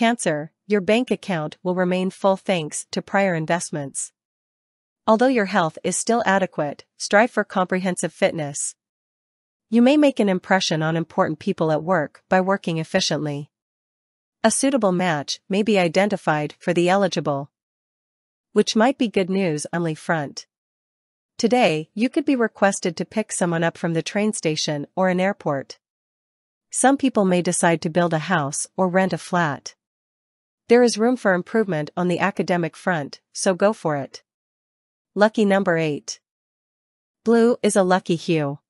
Cancer, your bank account will remain full thanks to prior investments. Although your health is still adequate, strive for comprehensive fitness. You may make an impression on important people at work by working efficiently. A suitable match may be identified for the eligible. Which might be good news on the front. Today, you could be requested to pick someone up from the train station or an airport. Some people may decide to build a house or rent a flat. There is room for improvement on the academic front, so go for it. Lucky number 8. Blue is a lucky hue.